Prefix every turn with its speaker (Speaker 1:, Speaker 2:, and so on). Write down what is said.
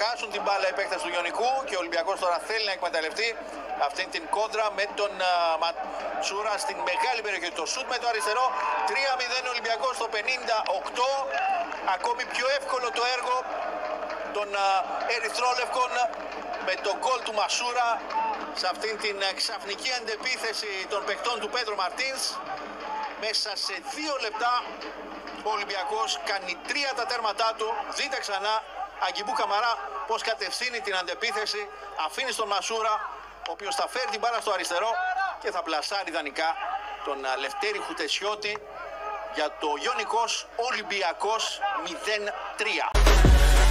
Speaker 1: χάσουν την μπάλα επέκταση του Ιωνικού και ο Ολυμπιακός τώρα θέλει να εκμεταλλευτεί αυτή την κόντρα με τον Ματσούρα στην μεγάλη περιοχή. Το σούτ με το αριστερό, 3-0 Ολυμπιακός στο 58, ακόμη πιο εύκολο το έργο των Ερυθρόλευκων με τον γκολ του Μασούρα σε αυτήν την ξαφνική αντεπίθεση των παιχτών του Πέτρο Μαρτίνς. Μέσα σε δύο λεπτά ο Ολυμπιακός κάνει τρία τα τέρματά του. Δείτε ξανά Αγκιμπού Καμαρά πως κατευθύνει την αντεπίθεση. Αφήνει στον Μασούρα ο οποίος θα φέρει την μπάλα στο αριστερό και θα πλασάρει ιδανικά τον α, Λευτέρη Χουτεσιώτη για το Ιωνικός Ολυμπιακός 0-3.